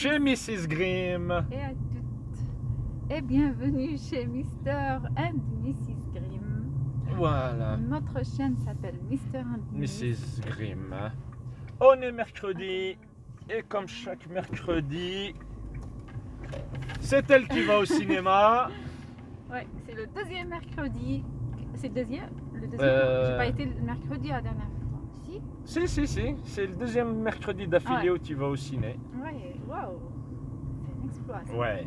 chez Mrs. Grimm. et à toutes. Et bienvenue chez Mr. and Mrs. Grimm. Voilà, Notre chaîne s'appelle Mr. and Mrs. Grimm. On est mercredi et comme chaque mercredi, c'est elle qui va au cinéma. Ouais, c'est le deuxième mercredi. C'est le deuxième? Le deuxième Euh. J'ai pas été le mercredi la dernière fois. Si Si, si, si, c'est le deuxième mercredi d'affilée Ouais. où tu vas au ciné. Ouais, waouh. C'est un exploit. ça. Ouais.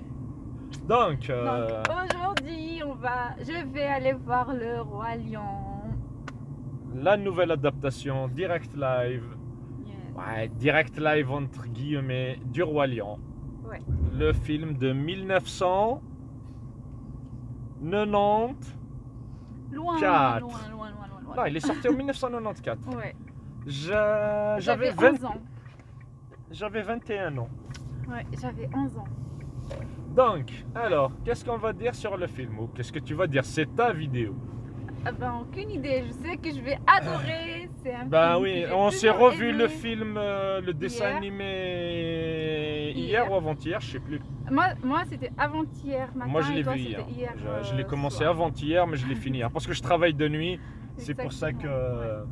Donc, euh, Donc aujourd'hui, on va, je vais aller voir le roi lion. la nouvelle adaptation direct live. Yes. Ouais, direct live entre guillemets du Roi Lion. Ouais. Le film de 1990. Loin, loin, loin, loin, loin, loin. Non, il est sorti en 1994. Ouais. J'avais J'avais 20 11 ans. j'avais 21 ans. Ouais, j'avais 11 ans. Donc, alors, qu'est-ce qu'on va dire sur le film? Ou qu'est-ce que tu vas dire? C'est ta vidéo. Ah ben, aucune idée. Je sais que je vais adorer. C'est un Ben film oui, on s'est revu aimé. le film, euh, le dessin Hier. animé hier, Hier. ou avant-hier, je sais plus. Moi, moi c'était avant-hier matin. Moi, je l'ai vu hier. hier. Je, je l'ai euh, commencé avant-hier, mais je l'ai fini hier. Parce que je travaille de nuit, c'est pour ça que.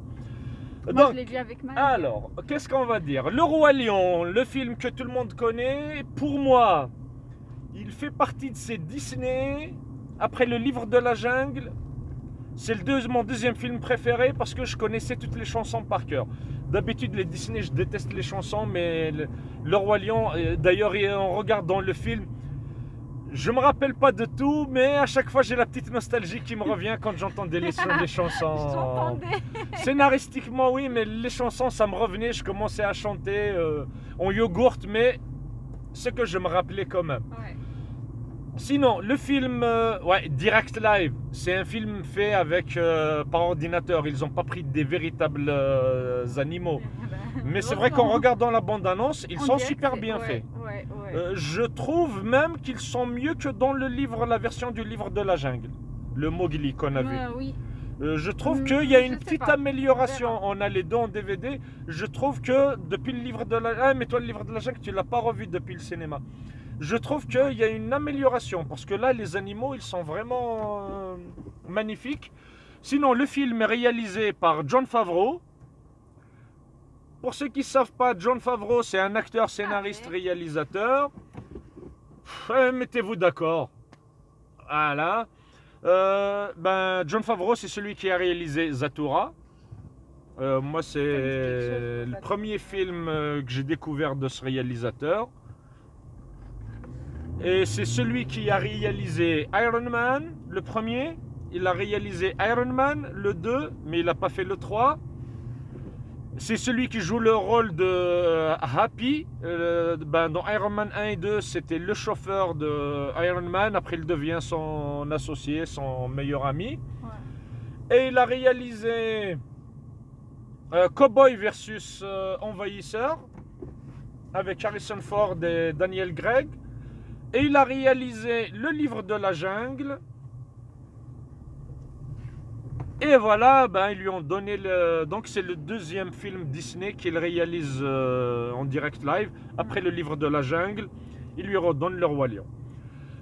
Moi, Donc, je l'ai vu avec ma alors, qu'est-ce qu'on va dire? Le Roi Lion, le film que tout le monde connaît, pour moi, il fait partie de ces Disney. Après le livre de la jungle, c'est le deux- mon deuxième film préféré parce que je connaissais toutes les chansons par cœur. D'habitude, les Disney, je déteste les chansons, mais le, le Roi Lion, euh, d'ailleurs, et en regardant le film, je me rappelle pas de tout, mais à chaque fois, j'ai la petite nostalgie qui me revient quand j'entendais les, les chansons. Scénaristiquement, oui, mais les chansons, ça me revenait. Je commençais à chanter euh, en yogourt, mais ce que je me rappelais quand même. Ouais. Sinon, le film, euh, ouais, Direct Live, c'est un film fait avec euh, par ordinateur. Ils n'ont pas pris des véritables euh, animaux. Mais c'est vrai qu'en regardant la bande-annonce, ils On sont super bien ouais, faits. Ouais, je trouve même qu'ils sont mieux que dans le livre, la version du livre de la jungle, le Mowgli qu'on a vu. Ouais, oui. Je trouve Hmm, qu'il y a une petite pas. amélioration. On On a les deux en DVD. Je trouve que depuis le livre de la ah, mais toi le livre de la jungle, tu l'as pas revu depuis le cinéma. Je trouve qu'il y a une amélioration parce que là les animaux ils sont vraiment euh, magnifiques. Sinon le film est réalisé par John Favreau. Pour ceux qui ne savent pas, John Favreau c'est un acteur, scénariste, ouais. réalisateur. Eh, Mettez-vous d'accord. Voilà. Euh, ben, John Favreau, c'est celui qui a réalisé Zatura. Euh, moi, c'est le premier film que j'ai découvert de ce réalisateur. Et c'est celui qui a réalisé Iron Man, le premier. Il a réalisé Iron Man, le 2, mais il n'a pas fait le 3. C'est celui qui joue le rôle de euh, Happy. Euh, ben, dans Iron Man 1 et 2, c'était le chauffeur de Iron Man. Après, il devient son associé, son meilleur ami. Ouais. Et il a réalisé euh, Cowboy versus euh, Envahisseur avec Harrison Ford et Daniel Gregg. Et il a réalisé Le Livre de la Jungle. Et voilà, ben, ils lui ont donné le. Donc, c'est le deuxième film Disney qu'il réalise euh, en direct live. Après Le Livre de la Jungle, il lui redonne Le Roi Lion.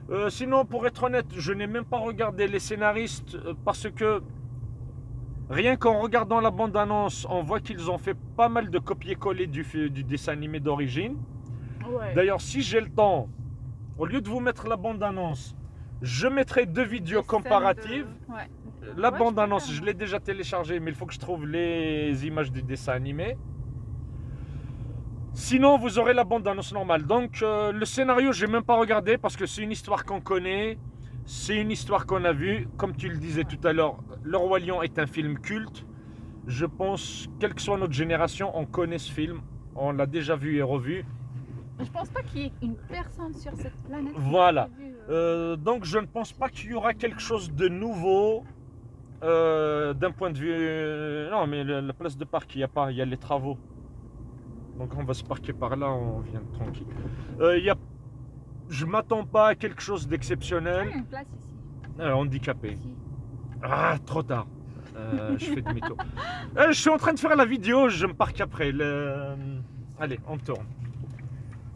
Euh, sinon, pour être honnête, je n'ai même pas regardé les scénaristes euh, parce que rien qu'en regardant la bande-annonce, on voit qu'ils ont fait pas mal de copier-coller du, du dessin animé d'origine. Ouais. D'ailleurs, si j'ai le temps, au lieu de vous mettre la bande-annonce, je mettrai deux vidéos comparatives. de- Ouais. La Ouais, bande-annonce, je l'ai déjà téléchargée, mais il faut que je trouve les images du dessin animé. Sinon, vous aurez la bande-annonce normale. Donc, euh, le scénario, je n'ai même pas regardé parce que c'est une histoire qu'on connaît. C'est une histoire qu'on a vue. Comme tu le disais tout à l'heure, Le Roi Lion est un film culte. Je pense, quelle que soit notre génération, on connaît ce film. On l'a déjà vu et revu. Je pense pas qu'il y ait une personne sur cette planète. Voilà. vu, euh, Euh, donc je ne pense pas qu'il y aura quelque chose de nouveau euh, d'un point de vue. Non, mais la place de parc, il n'y a pas, il y a les travaux. Donc on va se parquer par là, on vient tranquille. Il y a... Je m'attends pas à quelque chose Il y d'exceptionnel. a une place ici. Handicapé. ici. Ah, trop tard. Euh, je fais demi-tour. Euh, je suis en train de faire la vidéo, je me parque après. Le- Allez, on tourne.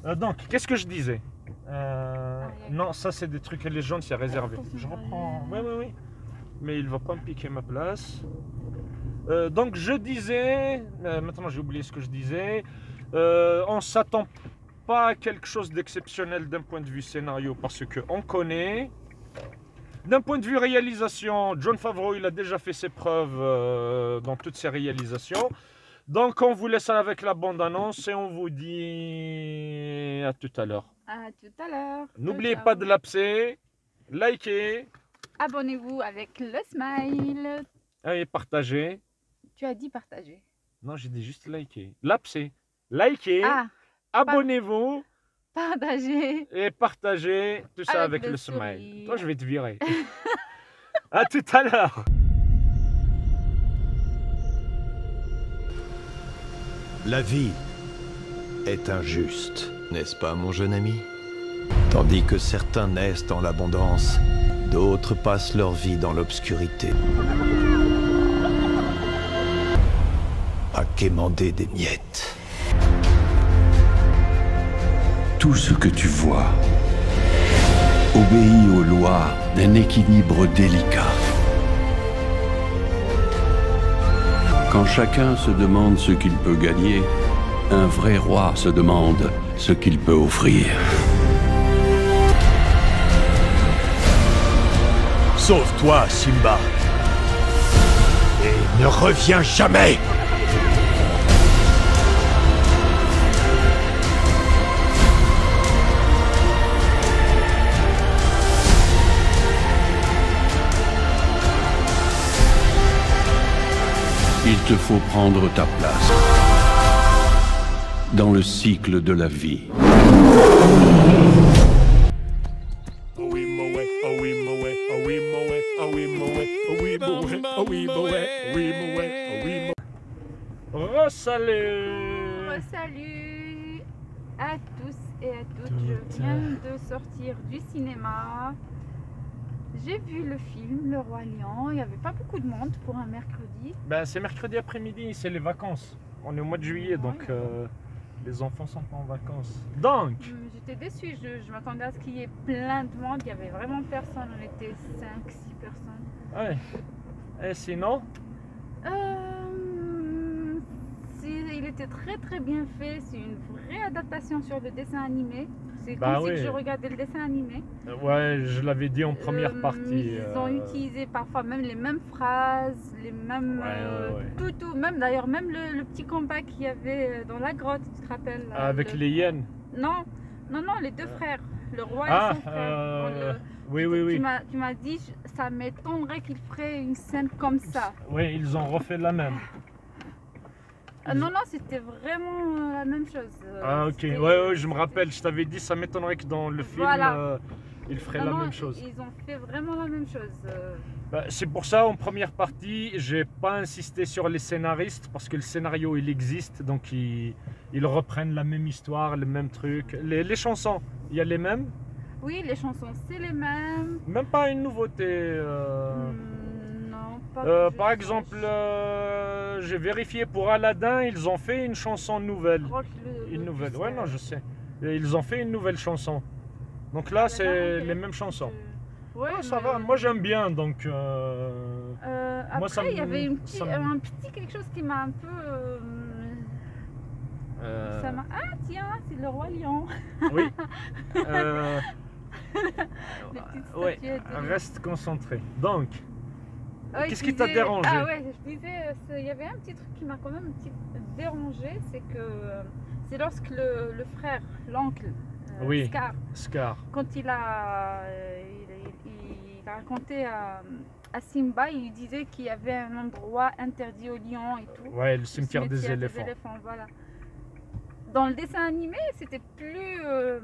Euh, donc, qu'est-ce que je disais Euh, Non, ça c'est des trucs les jaunes, c'est réservé. Je reprends. Oui, oui, oui. Mais il va pas me piquer ma place. Euh, donc je disais, maintenant j'ai oublié ce que je disais, on s'attend pas à quelque chose d'exceptionnel d'un point de vue scénario parce que on connaît. D'un point de vue réalisation, John Favreau il a déjà fait ses preuves dans toutes ses réalisations. Donc on vous laisse avec la bande-annonce et on vous dit à tout à l'heure. À tout à l'heure. N'oubliez pas de l'apser, liker Abonnez-vous avec le smile. et partager. Tu as dit partager. Non, j'ai dit juste liker. L'apser, liker, Ah, abonnez-vous partager. et partagez tout ça avec, Avec le, le smile. Toi, je vais te virer. à tout à l'heure. La vie est injuste, n'est-ce pas mon jeune ami? Tandis que certains naissent dans l'abondance, d'autres passent leur vie dans l'obscurité. À quémander des miettes. Tout ce que tu vois obéit aux lois d'un équilibre délicat. Quand chacun se demande ce qu'il peut gagner, un vrai roi se demande ce qu'il peut offrir. Sauve-toi, Simba Et ne reviens jamais Il te faut prendre ta place dans le cycle de la vie. Re-salut Salut à tous et à toutes. Tout Je viens de sortir du cinéma. J'ai vu le film Le Roi Lion. Il n'y avait pas beaucoup de monde pour un mercredi. Ben, c'est mercredi après-midi, c'est les vacances. On est au mois de juillet, donc euh, les enfants sont pas en vacances. Donc, Hum, J'étais déçue. Je, je m'attendais à ce qu'il y ait plein de monde. Il n'y avait vraiment personne. On était 5-6 personnes. ouais. Et sinon, Euh, il était très très bien fait. C'est une vraie adaptation sur le dessin animé. C'est Bah comme si je regardais le dessin animé. euh, ouais, je l'avais dit en première Euh, partie. Ils ont euh, utilisé parfois même les mêmes phrases, les mêmes. Ouais, ouais, ouais. Tout, tout. Même d'ailleurs, même le, le petit combat qu'il y avait dans la grotte, tu te rappelles Avec le- les hyènes. Non, non, non, les deux frères. Le roi Ah, et son frère. euh, le- oui, oui, oui. Tu m'as dit, ça m'étonnerait qu'il ferait une scène comme ça. Oui, ils ont refait la même. Ah, non, non, c'était vraiment euh, la même chose. Euh, Ah, ok. Ouais, ouais, je me rappelle. Je t'avais dit, ça m'étonnerait que dans le film, Voilà. euh, ils feraient Non, la non, même chose. Ils ont fait vraiment la même chose. Bah, c'est pour ça, en première partie, j'ai pas insisté sur les scénaristes parce que le scénario il existe, donc ils, ils reprennent la même histoire, le même truc. Les, les chansons, il y a les mêmes, Oui, les chansons, c'est les mêmes. même pas une nouveauté. euh. Hmm, Euh, par exemple, euh, j'ai vérifié pour Aladdin, ils ont fait une chanson nouvelle. Une le nouvelle, ouais, euh, non, je sais. Et ils ont fait une nouvelle chanson. Donc là, c'est les mêmes chansons. Ouais, Ah, ça mais- va, moi j'aime bien, donc. euh, Euh, après, Moi, ça il y avait une petit- un petit quelque chose qui m'a un peu. euh, euh, ça ah, tiens, c'est le roi lion. Oui. Euh, Les ouais, reste concentré. Donc, Ouais, Qu'est-ce qui t'a dérangé Ah ouais, je disais, euh, il y avait un petit truc qui m'a quand même un petit dérangé, c'est que euh, c'est lorsque le, le frère, l'oncle, euh, Oui. Scar, Scar. quand il a, il, il- il a raconté à, à Simba, il disait qu'il y avait un endroit interdit aux lions et tout. Ouais, le cimetière des éléphants. voilà. Dans le dessin animé, c'était plus. euh,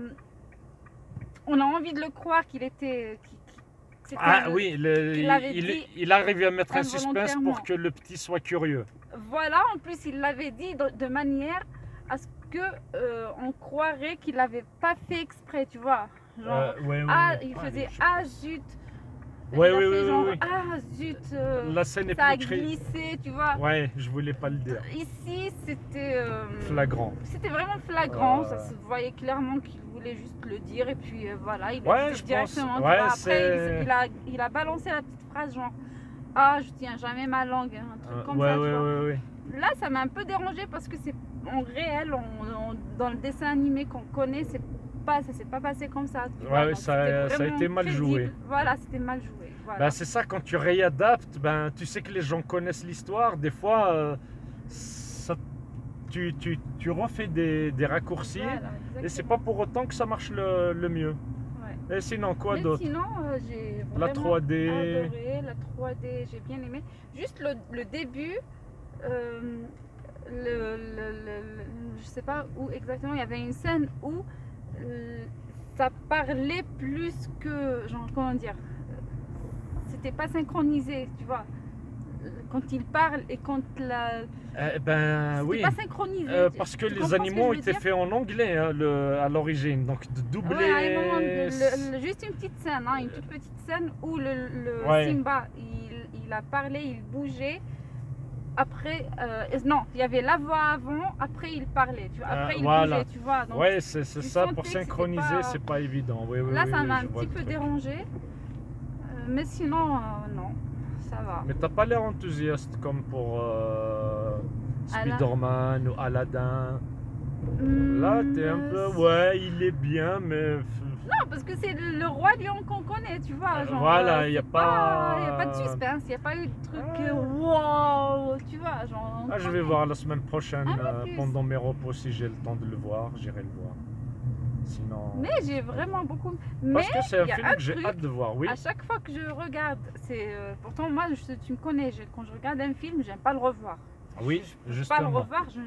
on a envie de le croire qu'il était. qu'il- qu'il- que c'était Ah oui, le- il, il, il arrive à mettre un suspense pour que le petit soit curieux. Voilà, en plus, il l'avait dit de, de manière à ce que euh, on croirait qu'il n'avait pas fait exprès, tu vois. Genre, Euh, ouais, ouais, ah, ouais. il Ouais, faisait ah zut. Ouais, a oui, oui, genre, oui, oui. ah zut, euh, La scène est ça a glissé, tu vois. Ouais, je voulais pas le dire. Ici, c'était. euh, Flagrant. C'était vraiment flagrant, Euh. ça se voyait clairement qu'il voulait juste le dire et puis euh, voilà, il Ouais, je dit directement. pense- ouais. Après, il, a, il a balancé la petite phrase genre Ah, je tiens jamais ma langue, un truc Euh, comme ouais, ça. tu ouais, vois. ouais, ouais. Là, ça m'a un peu dérangé parce que c'est en réel, on- on- dans le dessin animé qu'on connaît, c'est pas, ça s'est pas passé comme ça. tu Ouais, vois. ouais, Donc, ça- a été mal crédible. joué. Voilà, c'était mal joué. Voilà. Ben, c'est ça, quand tu réadaptes, ben, tu sais que les gens connaissent l'histoire. Des fois, euh, ça- tu, tu, tu refais des, des raccourcis. Voilà, Et c'est pas pour autant que ça marche le, le mieux. Ouais. Et sinon, quoi d'autre? Sinon, euh, j'ai La vraiment 3D. adoré la 3D, j'ai bien aimé. Juste le, le début, euh, le, le- je sais pas où exactement, il y avait une scène où ça parlait plus que, genre, comment dire, euh, c'était pas synchronisé, tu vois. Euh, Quand il parle et quand la. Eh ben oui. pas synchronisé. Euh, parce que tu les que animaux dire? faits en anglais hein, le- à l'origine. Donc de doubler. Ouais, à un moment, le- le- juste une petite scène, hein, une toute petite scène où le, le Ouais. Simba, il, il a parlé, il bougeait. Après, euh, non, il y avait la voix avant, après il parlait, tu vois. Après il voilà. bougeait, tu vois. Donc, ouais, c'est ça. Pour synchroniser, pas- c'est pas évident. Oui, oui, là, oui, ça m'a un petit peu dérangé. Euh, mais sinon, euh, non, ça va. Mais t'as pas l'air enthousiaste comme pour euh. Spider-Man ou Aladdin? Hmm, Là, t'es un peu. euh, Ouais, il est bien, mais. Non, parce que c'est le, le roi lion qu'on connaît, tu vois. Euh, Genre, voilà, euh, a pas- Il n'y a pas de suspense, il n'y a pas eu de truc Ah. euh, wow, tu vois. Genre, Ah, je vais voir la semaine prochaine, peu euh, pendant mes repos, si j'ai le temps de le voir, j'irai le voir. Sinon. Mais j'ai vraiment beaucoup. Mais Parce que c'est un film un que j'ai hâte de voir, oui. à chaque fois que je regarde, c'est. euh, pourtant, moi, je- tu me connais, je- quand je regarde un film, j'aime pas le revoir. Oui, Je peux pas le revoir, je-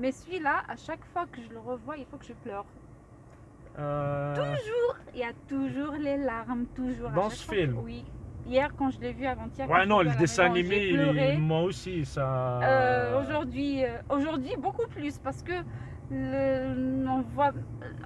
mais celui-là, à chaque fois que je le revois, il faut que je pleure. Euh, Il y a toujours les larmes, toujours. Dans ce film que- Oui. Hier, quand je l'ai vu avant-hier. Ouais, non, le dessin animé, il- moi aussi, ça. Euh, aujourd'hui, euh, aujourd'hui beaucoup plus parce que le- on voit,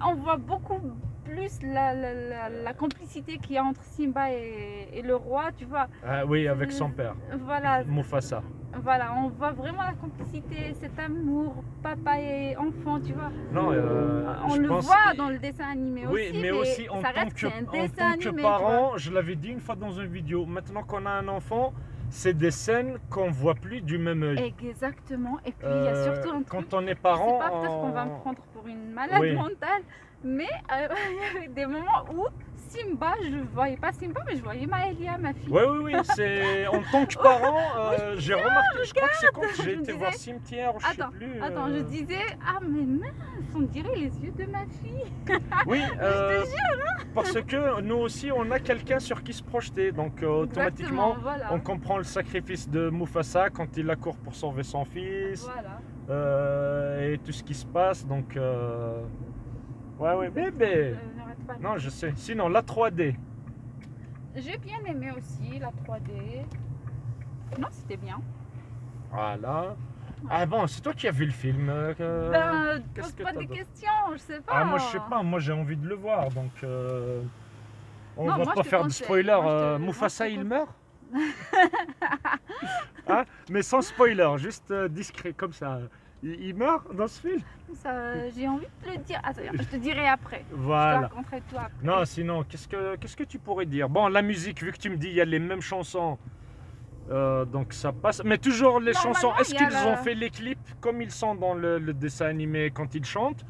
on voit beaucoup plus la, la- la- la complicité qu'il y a entre Simba et, et le roi, tu vois. Ah oui, avec son père, Voilà, Mufasa. Voilà, on voit vraiment la complicité, cet amour papa et enfant, tu vois. Non, euh, on je le pense- voit dans le dessin animé Oui, aussi, mais aussi en ça tant reste que, un en dessin tant que animé, parent, je l'avais dit une fois dans une vidéo, maintenant qu'on a un enfant, c'est des scènes qu'on voit plus du même œil. Exactement. Et puis il y a Euh, surtout un truc. quand on est Je sais parent, pas, peut-être qu'on va me prendre pour une malade Oui. mentale, mais euh, il y avait des moments où Simba, je voyais pas Simba, mais je voyais Maëlia, ma fille. Oui, oui, oui, c'est en tant que parent, euh, j'ai remarqué, je crois que c'est quand j'ai été disais- voir Cimetière, je Attends, sais plus. Attends, euh, je disais, ah mais mince, on dirait les yeux de ma fille. Oui, euh, hein. parce que nous aussi, on a quelqu'un sur qui se projeter, donc euh, automatiquement, voilà. on comprend le sacrifice de Mufasa quand il accourt pour sauver son fils, Voilà. euh, et tout ce qui se passe, donc... euh, Ouais, ouais, bébé Euh, pas. Non, je sais. Sinon, la 3D. J'ai bien aimé aussi la 3D. Non, c'était bien. Voilà. Ah bon, c'est toi qui as vu le film. euh, ben, pose que pas des questions, je sais pas. Ah, moi, je sais pas. Moi, j'ai envie de le voir, donc... euh, On Non, va pas faire de spoiler. Moi, te- euh, Mufasa, il meurt Hein Mais sans spoiler, juste discret, comme ça. Il, meurt dans ce film Ça, J'ai envie de te le dire. Attends, je te dirai après. Je te Voilà. tout après. Non, sinon, qu'est-ce que, qu'est-ce que tu pourrais dire? Bon, la musique, vu que tu me dis il y a les mêmes chansons, euh, donc ça passe. Mais toujours les chansons, est-ce qu'ils ont fait les clips comme ils sont dans le, le dessin animé quand ils chantent?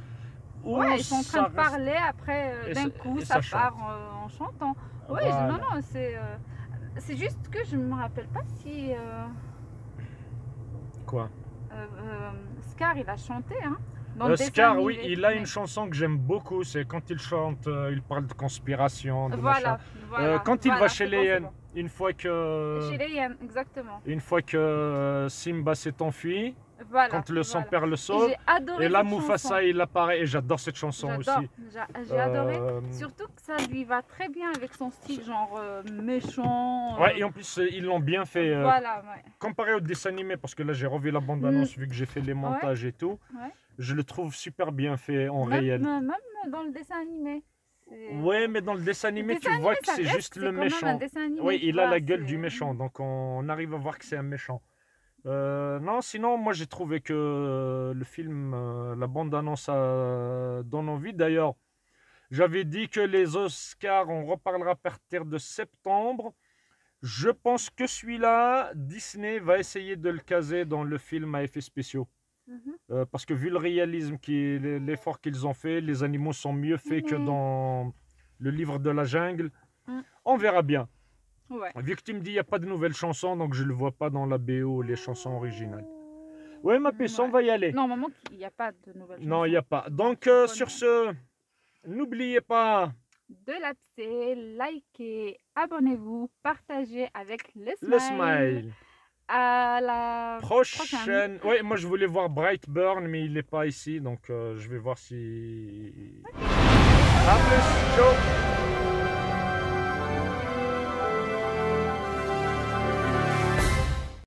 Ou Ouais, ils sont en train de reste- parler, après euh, d'un coup ça, ça part euh, en chantant. Oui, Voilà. non, non, c'est. euh, c'est juste que je me rappelle pas si. euh, Quoi? Euh, euh, Scar il a chanté, hein dans Euh, le dessin Scar, oui, il a une chanson que j'aime beaucoup, c'est quand il chante, euh, il parle de conspiration, de Voilà. Euh, quand il voilà, va chez les bon. une fois que, Chez les exactement. une fois que euh, Simba s'est enfui, Voilà. quand le, son voilà. père le adoré et là chanson. Mufasa il apparaît, et j'adore cette chanson aussi. j'a- j'ai adoré. Euh, Surtout que ça lui va très bien avec son style genre euh, méchant. euh, Ouais, et en plus euh, ils l'ont bien fait. euh, Voilà, ouais. comparé au dessin animé, parce que là j'ai revu la bande-annonce vu que j'ai fait les montages et tout, Mm. Ouais. je le trouve super bien fait en Même, réel. même dans le dessin animé. Ouais, mais dans le dessin animé, dessin tu vois que c'est juste le méchant. animé, Oui, il a la gueule du méchant, donc on arrive à voir que c'est un méchant. Euh, non, sinon, moi j'ai trouvé que euh, le film, euh, la bande-annonce donne envie. D'ailleurs, j'avais dit que les Oscars, on reparlera à partir de septembre. Je pense que celui-là, Disney va essayer de le caser dans le film à effets spéciaux. Mhm. Euh, parce que vu le réalisme, qui, l'effort qu'ils ont fait, les animaux sont mieux faits que dans le livre de la jungle. Mm. On verra bien. Ouais. Vu que tu me dis qu'il n'y a pas de nouvelles chansons, donc je ne le vois pas dans la BO, les chansons originales. Ouais, ma puce, on va y aller. Normalement, il n'y a pas de nouvelles Non, il n'y chansons. a pas. Donc, euh, sur ce, n'oubliez pas De l'apser, likez, abonnez-vous, partagez avec le smile. le smile. À la Prochaine. Oui, moi je voulais voir Brightburn, mais il n'est pas ici, donc euh, je vais voir si. A plus, ciao